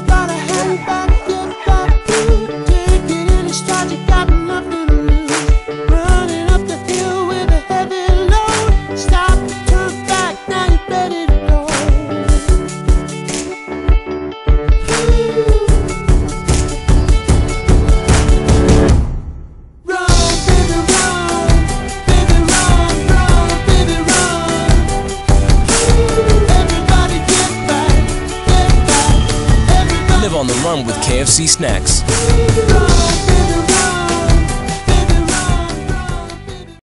Everybody, back. On the run with KFC Snacks.